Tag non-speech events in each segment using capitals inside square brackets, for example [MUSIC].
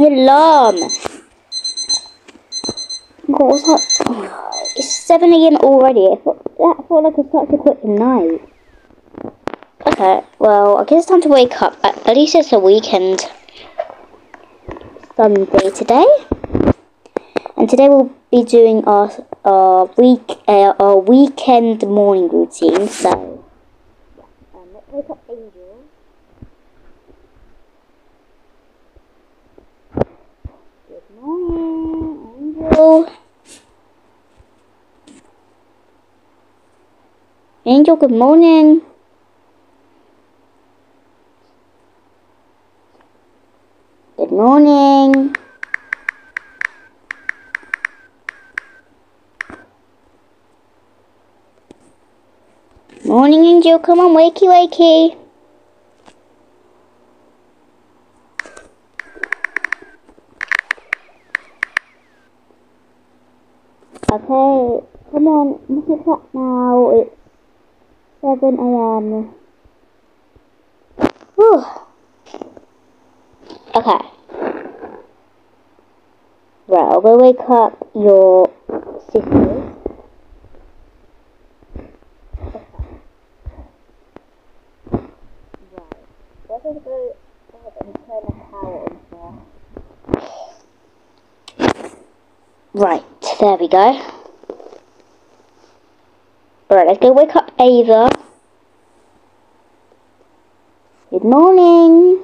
Alarm. God, what's that? Oh, it's 7 a.m. already. I thought, that felt like it's such a quick night. Okay, well, I guess it's time to wake up. At, at least it's a weekend. Sunday today. And today we'll be doing our, our week uh, our weekend morning routine. So, um, let's wake up Angel. Good morning, Angel. Angel, good morning. Good morning. Morning, Angel. Come on, wakey, wakey. Okay, come on, what's it up now? It's 7 a.m. Whew. Okay. Right, I'll go wake up your sisters. Right. We're going to go ahead and turn the power on here. Right, there we go. Alright, let's go wake up Ava. Good morning.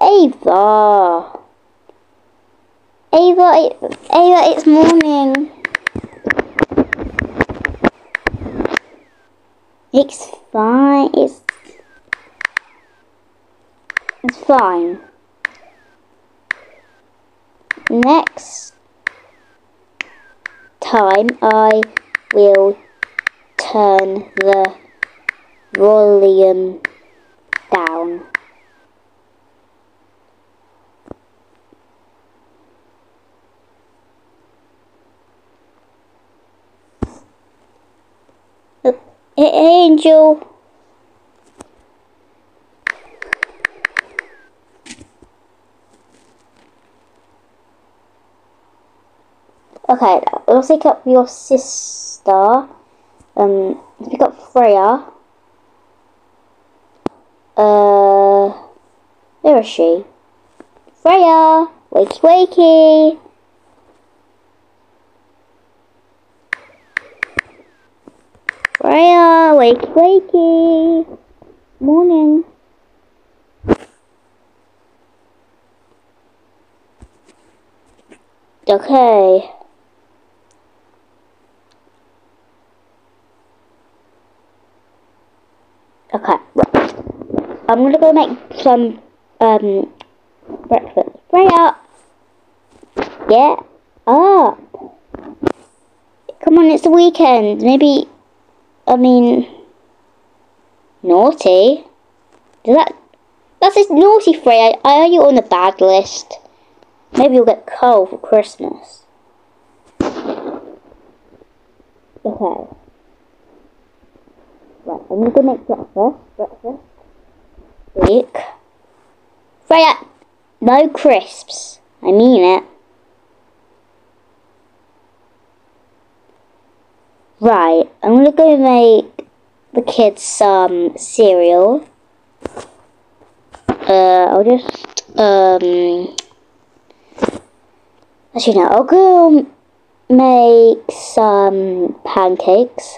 Ava. Ava, Ava, it's morning. It's fine. It's it's fine. Next time I will turn the volume down. Angel. Okay, let's pick up your sister. Um, pick up Freya. Uh, where is she? Freya, wakey wakey. Freya, wakey wakey. Morning. Okay. Okay, right. I'm gonna go make some um breakfast. Freya! Get up! Come on, it's the weekend. Maybe, I mean, naughty. Does that? That's just naughty, Freya. I are you on the bad list? Maybe you'll get coal for Christmas. Okay. Right, I'm gonna go make breakfast. Breakfast. Steak. Freya! No crisps. I mean it. Right, I'm gonna go make the kids some cereal. Uh, I'll just, um, actually no, I'll go make some pancakes.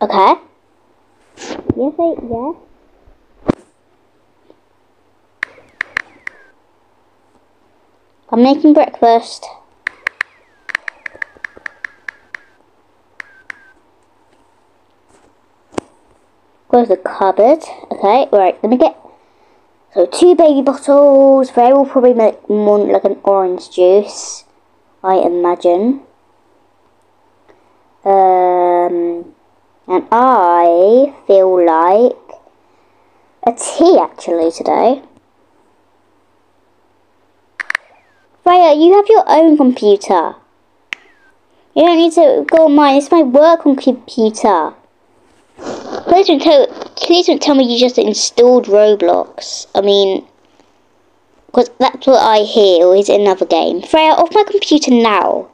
Okay. Yes, I, yes. I'm making breakfast. Close the cupboard. Okay, right, let me get so two baby bottles. They will probably make more like an orange juice, I imagine. Um, and I feel like a tea actually today. Freya, you have your own computer. You don't need to go on mine. It's my work on computer. Please don't tell, please don't tell me you just installed Roblox. I mean, because that's what I hear, or is it another game? Freya, off my computer now.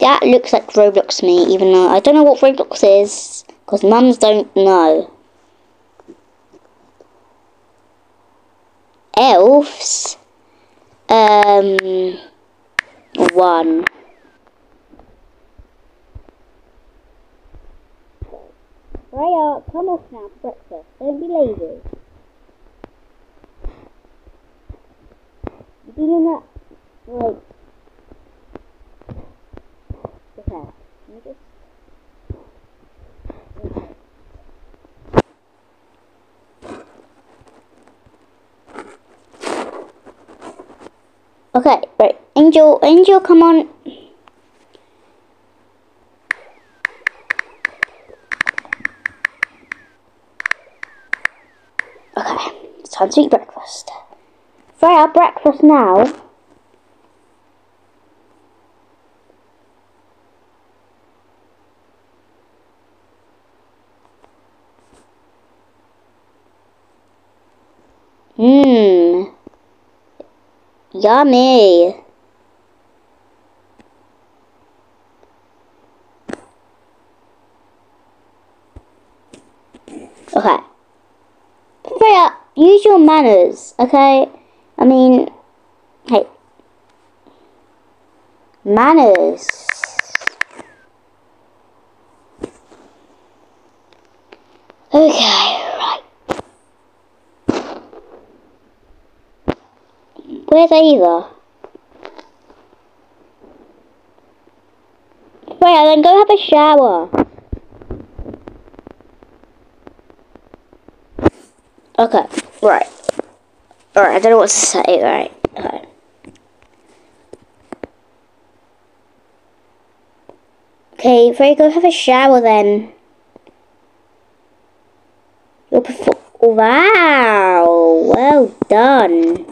That looks like Roblox to me, even though I don't know what Roblox is, because mums don't know. Elves? Um, one. Freya, come off now for breakfast. Don't be lazy. You doing that? Right. Okay. Let me just. Okay, right. Angel, Angel, come on. Okay, it's time to eat breakfast. Freya, breakfast now. Yummy. Okay. Freya, use your manners, okay? I mean, hey. Manners. Okay, right. Ava? Freya, then go have a shower. Okay, right. Alright, I don't know what to say, right. Okay. Okay, Freya, go have a shower then. You're perform- Wow, well done.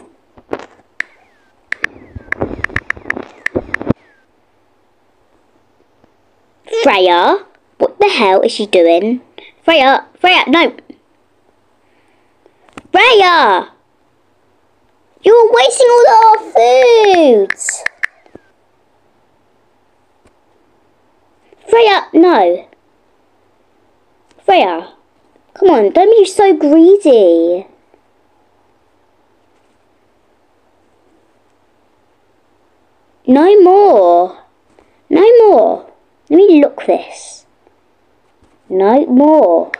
Freya, what the hell is she doing? Freya, Freya, no. Freya! You're wasting all our food! Freya, no. Freya, come on, don't be so greedy. No more. No more. Let me look this. No more.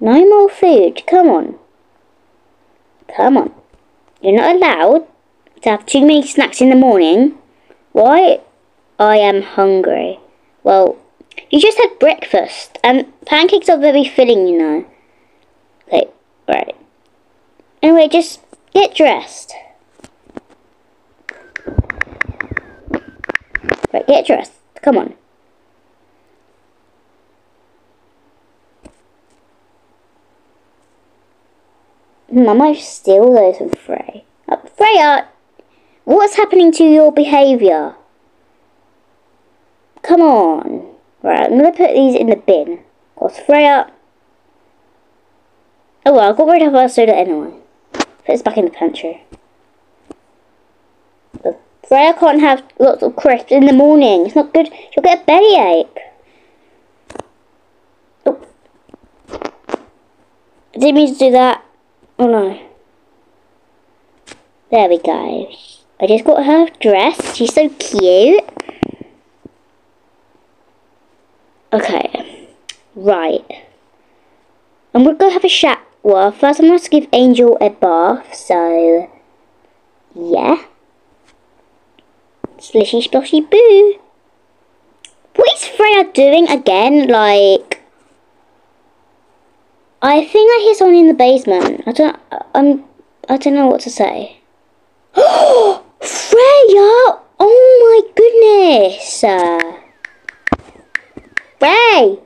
No more food. Come on. Come on. You're not allowed to have too many snacks in the morning. Why? I am hungry. Well, you just had breakfast, and pancakes are very filling, you know. Okay, right. Anyway, just get dressed. Right, get dressed. Come on. Hmm, I might steal those from Frey. Uh, Freya, what's happening to your behaviour? Come on. Right, I'm going to put these in the bin. Because Freya... Oh well, I got rid of our soda anyway. Put this back in the pantry. But Freya can't have lots of crisps in the morning. It's not good. She'll get a bellyache. Oh. I didn't mean to do that. Oh no. There we go. I just got her dressed. She's so cute. Okay. Right. I'm gonna go have a shower. First, I'm going to give Angel a bath. So, yeah. Slishy splashy boo. What is Freya doing again? Like, I think I hear someone in the basement. I don't. I'm. I don't know what to say. [GASPS] Freya! Oh my goodness! Uh, Ray!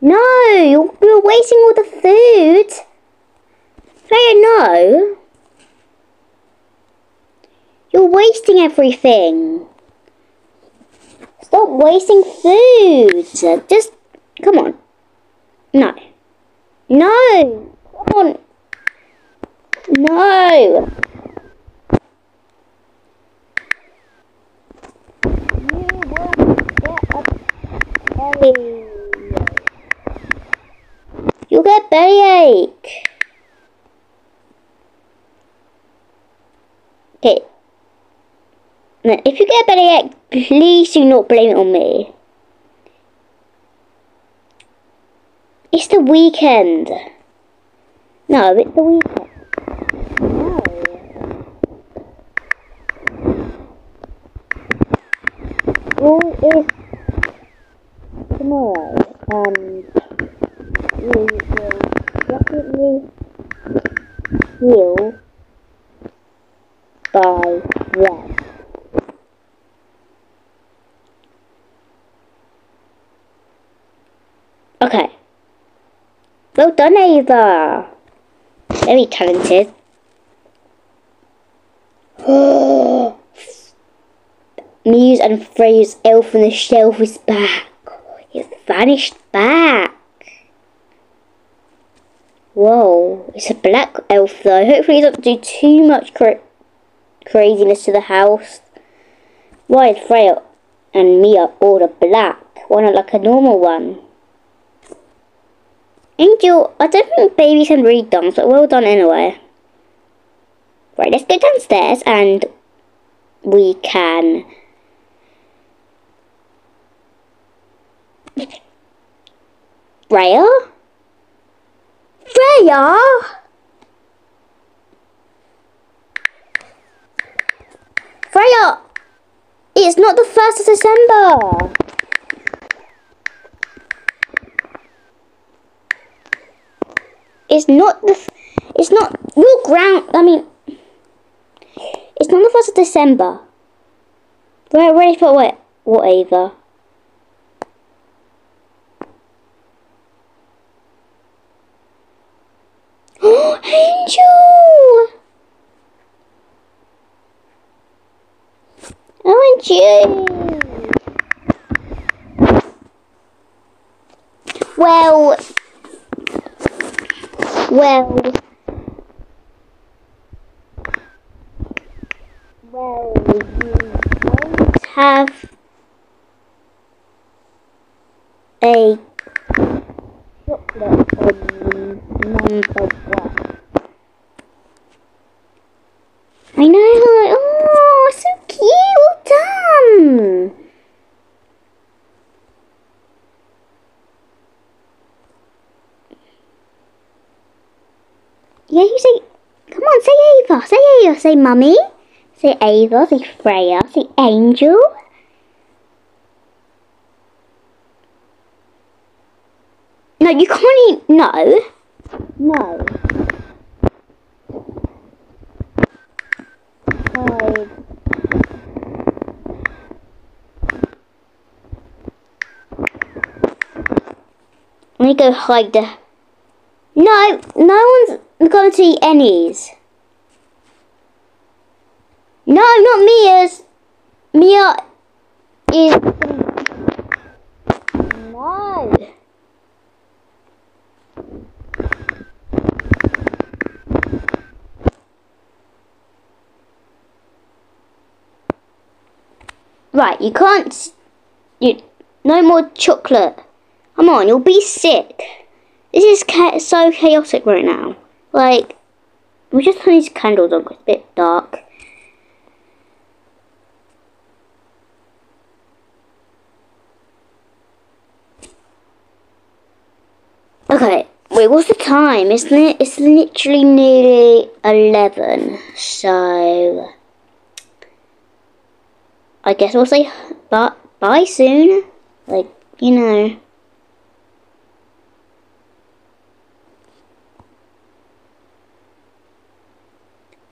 No! You're, you're wasting all the food! Freya, no! You're wasting everything. Stop wasting food. Just, come on. No. No. Come on. No. You'll get bellyache. Okay. Now, if you get bellyache, please do not blame it on me. It's the weekend. No, it's the weekend. No. All is tomorrow, and you will definitely heal by then. Okay. Well done, Ava. Very talented. Muse and Freya's elf on the shelf is back. It's vanished back. Whoa, it's a black elf though. Hopefully he doesn't do too much cra craziness to the house. Why is Freya and Mia all the black? Why not like a normal one? Angel, I don't think babies can read dance, but well done anyway. Right, let's go downstairs and we can Freya? Freya? Freya! It's not the 1st of December! It's not the... It's not... Your ground... I mean... It's not the 1st of December. Right, ready for what? Whatever. [GASPS] Angel! Angel! Well, well, you don't have a chocolate on number one. I know, oh, so cute, well done. Yeah, you say, come on, say Ava, say Mummy, say Ava, say Freya, say Angel. No, you can't eat, no. No. Five. Let me go hide the... No, no one's going to eat any's. No, not Mia's. Mia is... No. Right, you can't... You, no more chocolate. Come on, you'll be sick. This is cha so chaotic right now. Like, we just these candles on it's a bit dark. Okay, wait, what's the time? Isn't it? It's literally nearly 11. So, I guess we'll say bye, bye soon. Like, you know.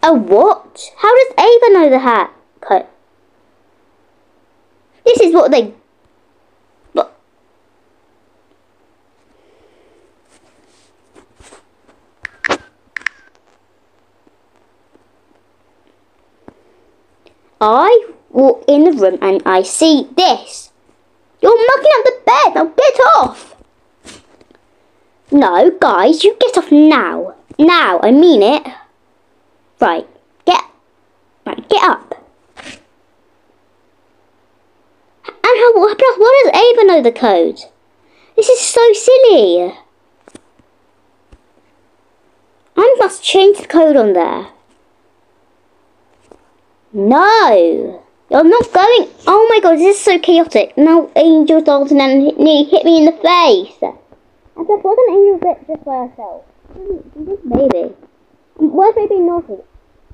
A what? How does Ava know the hat? Cut. This is what they... But... walk in the room and I see this. You're mucking up the bed. Now get off. No, guys, you get off now. Now, I mean it. Right, get, right, get up. And how, what does Ava know the code? This is so silly. I must change the code on there. No! You're not going. Oh my god, this is so chaotic. Now Angel Dalton and nearly hit me in the face. I just wasn't Angel bit just by herself. Baby. Where's baby naughty?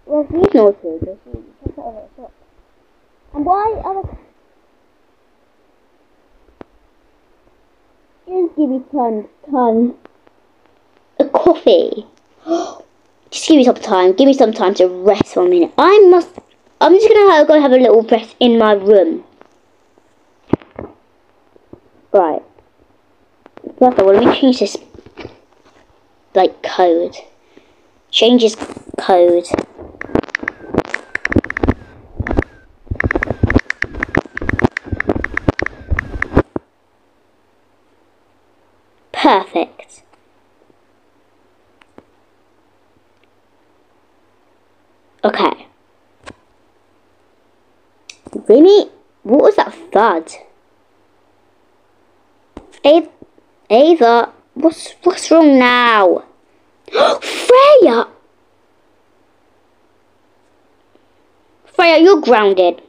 Well, he's naughty. And why are the... Just give me time, time. A coffee. [GASPS] Just give me some time. Give me some time to rest for a minute. I must I'm just gonna go have a little breath in my room. Right. First of all, let me change this like code. Changes code. Perfect. Okay. Really? What was that? Ava, Ava what's, what's wrong now? [GASPS] Freya! Freya, you're grounded.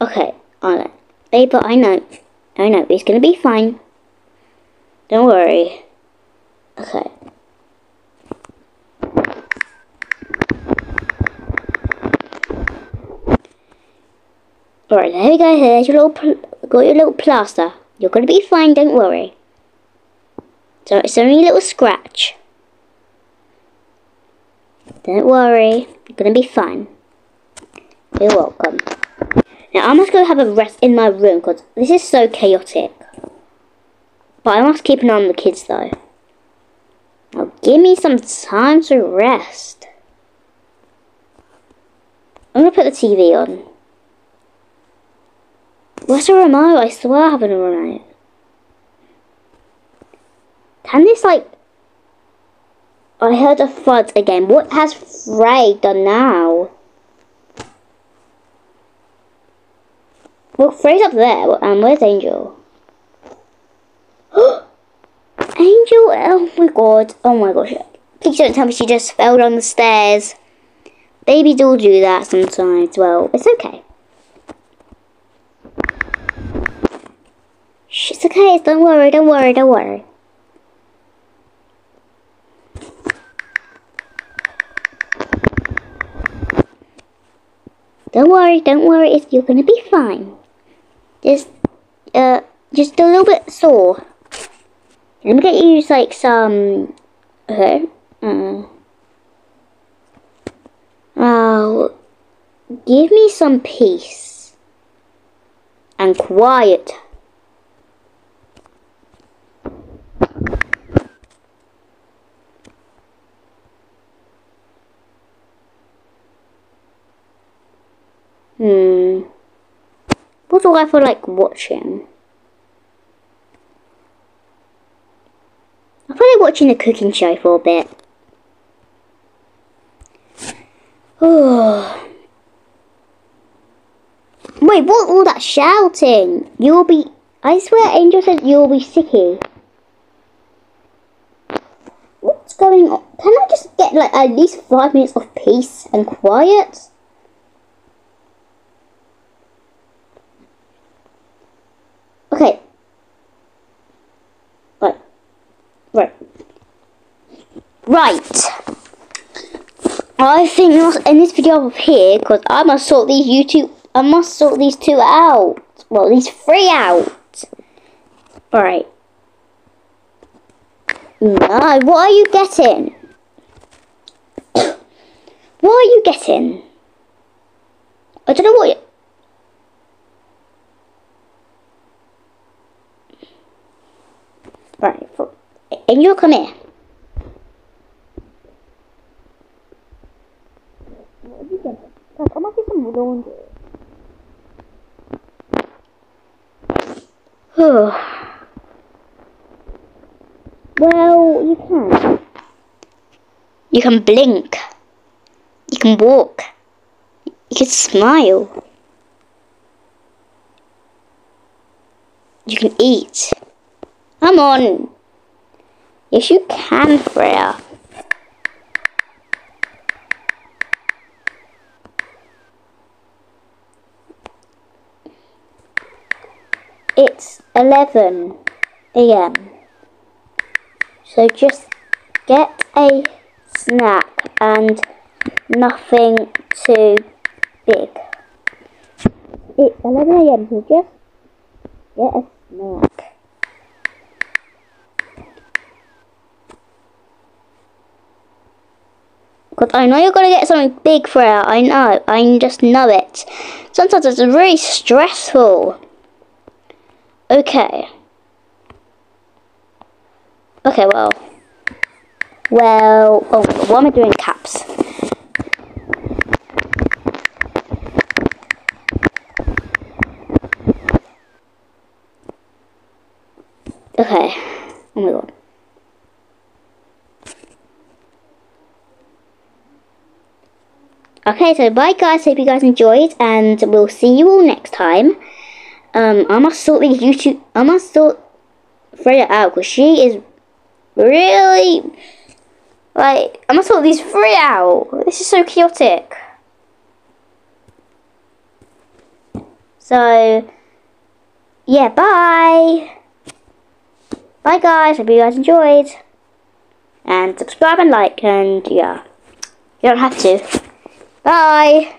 Okay. Ava, I know. I know, it's gonna be fine. Don't worry. Okay. Alright, there we go. There's your little, got your little plaster. You're gonna be fine. Don't worry. So it's only a little scratch. Don't worry. You're gonna be fine. You're welcome. Now I must go have a rest in my room because this is so chaotic. But I must keep an eye on the kids though. Now give me some time to rest. I'm gonna put the TV on. Where's the remote? I swear I have a remote. Can this like... I heard a thud again. What has Frey done now? Well, Frey's up there, and where's Angel? Angel, oh my god, oh my gosh. Please don't tell me she just fell down the stairs. Babies all do that sometimes. Well, it's okay. It's okay, don't worry, don't worry, don't worry. Don't worry, don't worry, you're gonna be fine just uh just a little bit sore. Me get use like some okay. Oh, give me some peace and quiet. Hmm. What do I feel like watching? I feel like watching a cooking show for a bit. Oh. [SIGHS] Wait, what all that shouting? You'll be... I swear Angel said you'll be sicky. What's going on? Can I just get like at least five minutes of peace and quiet? Okay. Right. Right. I think that's end this video up here because I must sort these YouTube. I must sort these two out. Well, these three out. All right. No, what are you getting? what are you getting? I don't know what. You Right. Angel, come here. I might do some laundry. well, you can. You can blink. You can walk. You can smile. You can eat. Come on. Yes, you can, Freya. It's 11 a.m. So just get a snack and nothing too big. It's 11 a.m. so just get a snack. Because I know you're going to get something big for it. I know. I just know it. Sometimes it's really stressful. Okay. Okay, well. Well, oh, what am I doing caps? Okay. Oh my god. Okay, so bye guys. Hope you guys enjoyed, and we'll see you all next time. Um, I must sort these YouTube. I must sort Freya out because she is really like. I must sort these three out. This is so chaotic. So, yeah, bye. Bye, guys. Hope you guys enjoyed. And subscribe and like, and yeah, you don't have to. Bye.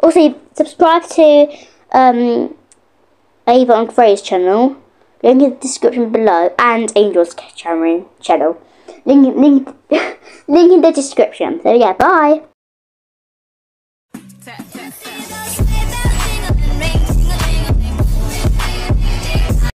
Also, subscribe to um Ava and Freya's channel. Link in the description below and Angel's channel. Link, link, [LAUGHS] link in the description. So yeah, bye.